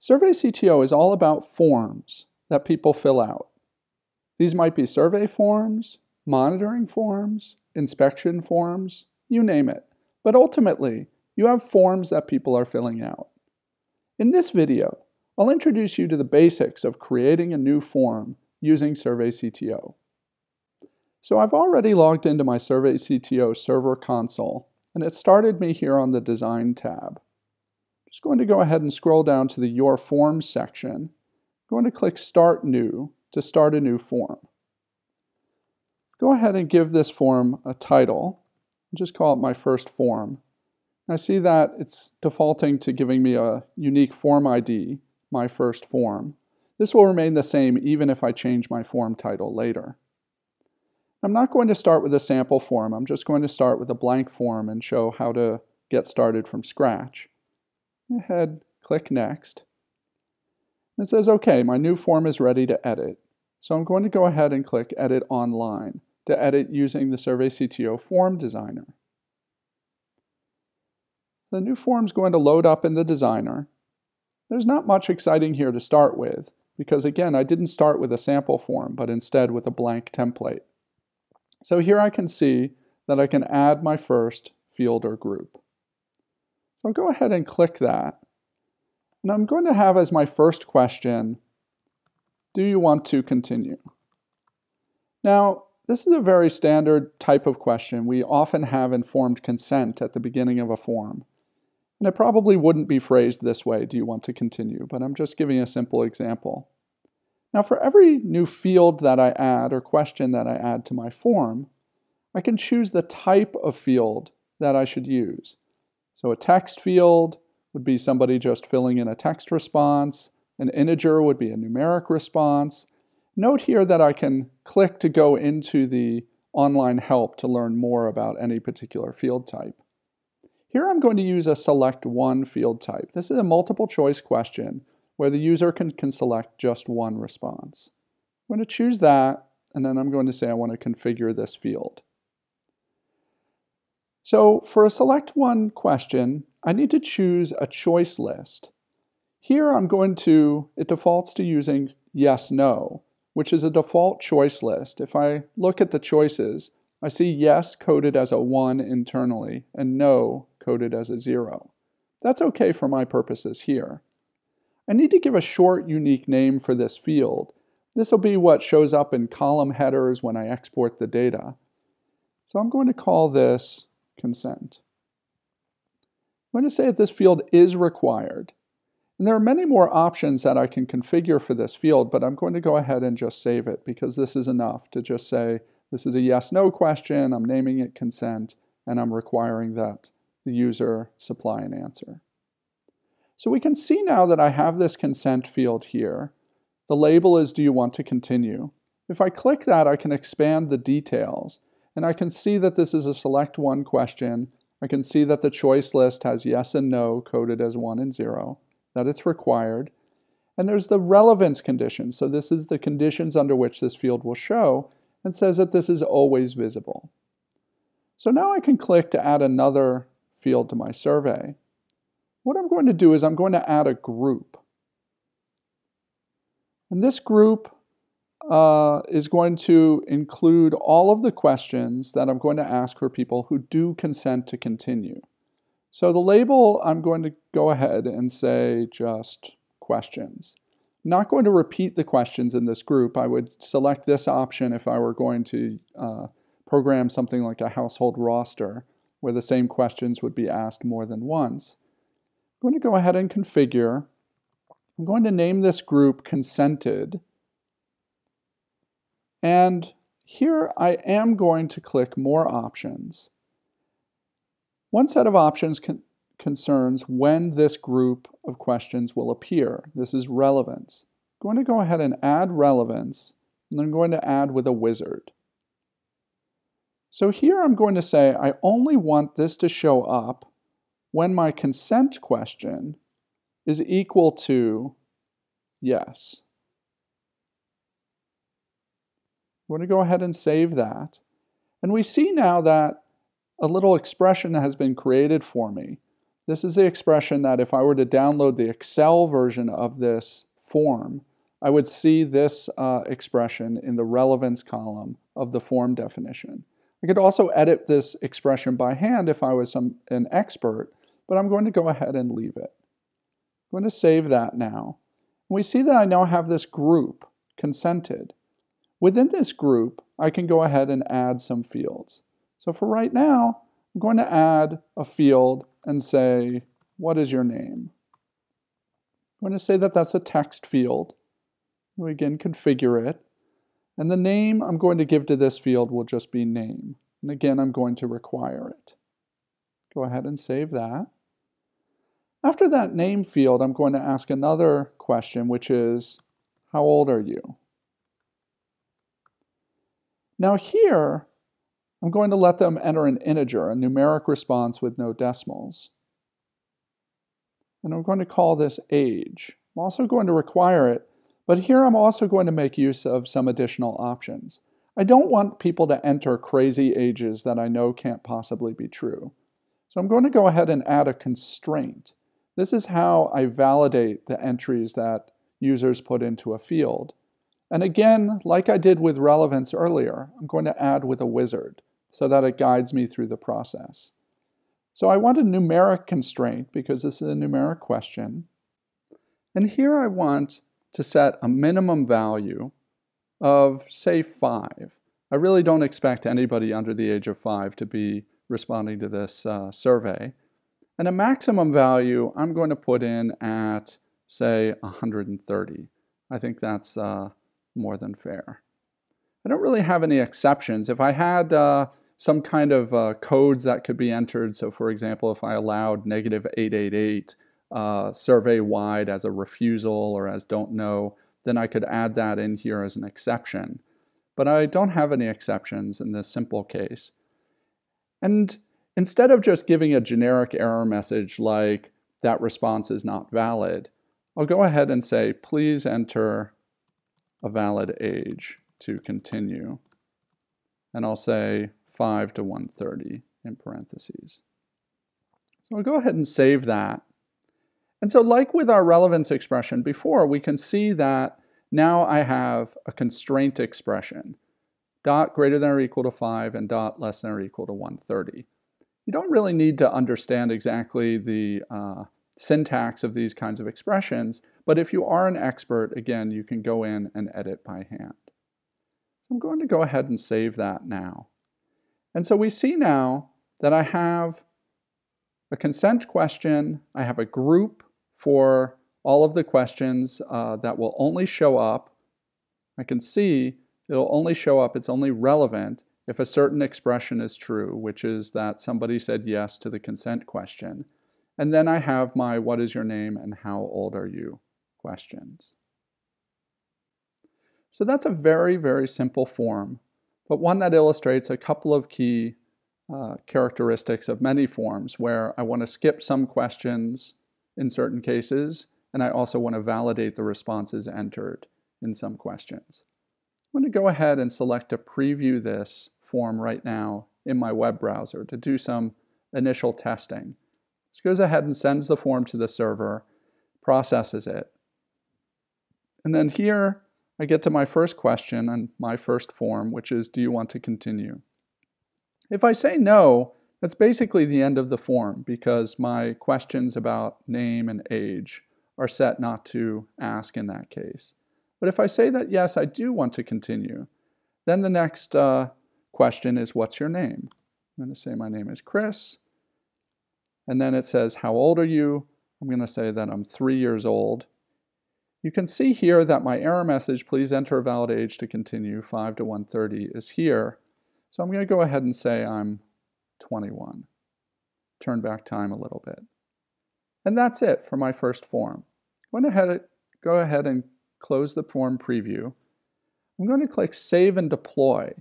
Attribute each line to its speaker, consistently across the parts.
Speaker 1: SurveyCTO is all about forms that people fill out. These might be survey forms, monitoring forms, inspection forms, you name it. But ultimately, you have forms that people are filling out. In this video, I'll introduce you to the basics of creating a new form using SurveyCTO. So I've already logged into my SurveyCTO server console, and it started me here on the Design tab. Just going to go ahead and scroll down to the Your Forms section. I'm going to click Start New to start a new form. Go ahead and give this form a title. just call it my first form. I see that it's defaulting to giving me a unique form ID, my first form. This will remain the same even if I change my form title later. I'm not going to start with a sample form. I'm just going to start with a blank form and show how to get started from scratch. Ahead, click Next. It says, OK, my new form is ready to edit. So I'm going to go ahead and click Edit Online to edit using the SurveyCTO Form Designer. The new form is going to load up in the designer. There's not much exciting here to start with, because again, I didn't start with a sample form, but instead with a blank template. So here I can see that I can add my first field or group. So I'll go ahead and click that. And I'm going to have as my first question, do you want to continue? Now, this is a very standard type of question. We often have informed consent at the beginning of a form. And it probably wouldn't be phrased this way, do you want to continue? But I'm just giving a simple example. Now for every new field that I add or question that I add to my form, I can choose the type of field that I should use. So a text field would be somebody just filling in a text response. An integer would be a numeric response. Note here that I can click to go into the online help to learn more about any particular field type. Here I'm going to use a select one field type. This is a multiple choice question where the user can, can select just one response. I'm going to choose that, and then I'm going to say I want to configure this field. So for a select one question, I need to choose a choice list. Here I'm going to, it defaults to using yes, no, which is a default choice list. If I look at the choices, I see yes coded as a 1 internally and no coded as a zero. That's okay for my purposes here. I need to give a short, unique name for this field. This will be what shows up in column headers when I export the data. So I'm going to call this consent. I'm going to say that this field is required. And there are many more options that I can configure for this field, but I'm going to go ahead and just save it because this is enough to just say this is a yes-no question, I'm naming it consent, and I'm requiring that the user supply an answer. So we can see now that I have this consent field here. The label is do you want to continue? If I click that, I can expand the details and I can see that this is a select one question. I can see that the choice list has yes and no coded as one and zero, that it's required. And there's the relevance condition. So this is the conditions under which this field will show and says that this is always visible. So now I can click to add another field to my survey. What I'm going to do is I'm going to add a group. And this group uh, is going to include all of the questions that I'm going to ask for people who do consent to continue. So the label, I'm going to go ahead and say just questions. Not going to repeat the questions in this group. I would select this option if I were going to uh, program something like a household roster where the same questions would be asked more than once. I'm going to go ahead and configure. I'm going to name this group consented. And here I am going to click more options. One set of options con concerns when this group of questions will appear. This is relevance. I'm going to go ahead and add relevance, and I'm going to add with a wizard. So here I'm going to say I only want this to show up when my consent question is equal to yes. I'm going to go ahead and save that. And we see now that a little expression has been created for me. This is the expression that if I were to download the Excel version of this form, I would see this uh, expression in the relevance column of the form definition. I could also edit this expression by hand if I was some, an expert, but I'm going to go ahead and leave it. I'm going to save that now. And we see that I now have this group, consented. Within this group, I can go ahead and add some fields. So for right now, I'm going to add a field and say, what is your name? I'm going to say that that's a text field. We again configure it. And the name I'm going to give to this field will just be name. And again, I'm going to require it. Go ahead and save that. After that name field, I'm going to ask another question, which is, how old are you? Now here, I'm going to let them enter an integer, a numeric response with no decimals. And I'm going to call this age. I'm also going to require it, but here I'm also going to make use of some additional options. I don't want people to enter crazy ages that I know can't possibly be true. So I'm going to go ahead and add a constraint. This is how I validate the entries that users put into a field. And again, like I did with relevance earlier, I'm going to add with a wizard so that it guides me through the process. So I want a numeric constraint because this is a numeric question. And here I want to set a minimum value of, say, 5. I really don't expect anybody under the age of 5 to be responding to this uh, survey. And a maximum value I'm going to put in at, say, 130. I think that's uh, more than fair. I don't really have any exceptions. If I had uh, some kind of uh, codes that could be entered, so for example, if I allowed negative 888 uh, survey wide as a refusal or as don't know, then I could add that in here as an exception. But I don't have any exceptions in this simple case. And instead of just giving a generic error message like that response is not valid, I'll go ahead and say, please enter a valid age to continue. And I'll say 5 to 130 in parentheses. So I'll go ahead and save that. And so like with our relevance expression before, we can see that now I have a constraint expression, dot greater than or equal to 5 and dot less than or equal to 130. You don't really need to understand exactly the uh, syntax of these kinds of expressions, but if you are an expert, again, you can go in and edit by hand. So I'm going to go ahead and save that now. And so we see now that I have a consent question, I have a group for all of the questions uh, that will only show up. I can see it'll only show up, it's only relevant if a certain expression is true, which is that somebody said yes to the consent question. And then I have my what is your name and how old are you questions. So that's a very, very simple form, but one that illustrates a couple of key uh, characteristics of many forms where I want to skip some questions in certain cases, and I also want to validate the responses entered in some questions. I'm going to go ahead and select to preview this form right now in my web browser to do some initial testing. This goes ahead and sends the form to the server, processes it. And then here I get to my first question and my first form, which is, do you want to continue? If I say no, that's basically the end of the form because my questions about name and age are set not to ask in that case. But if I say that yes, I do want to continue, then the next uh, question is, what's your name? I'm going to say my name is Chris. And then it says, how old are you? I'm going to say that I'm three years old. You can see here that my error message, please enter a valid age to continue, 5 to 130, is here. So I'm going to go ahead and say I'm 21. Turn back time a little bit. And that's it for my first form. I'm going to go ahead and close the form preview. I'm going to click Save and Deploy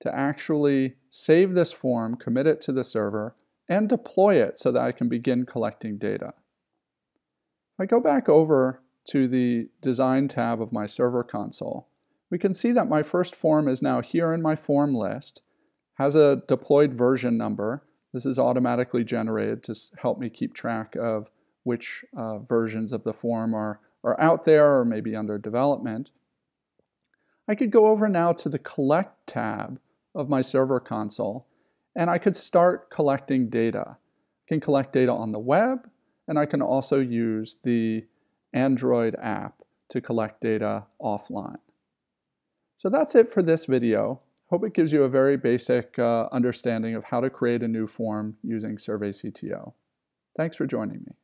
Speaker 1: to actually save this form, commit it to the server, and deploy it so that I can begin collecting data. If I go back over to the Design tab of my server console, we can see that my first form is now here in my form list, has a deployed version number, This is automatically generated to help me keep track of which uh, versions of the form are, are out there or maybe under development. I could go over now to the Collect tab of my server console, and I could start collecting data. I can collect data on the web, and I can also use the Android app to collect data offline. So that's it for this video. Hope it gives you a very basic uh, understanding of how to create a new form using SurveyCTO. Thanks for joining me.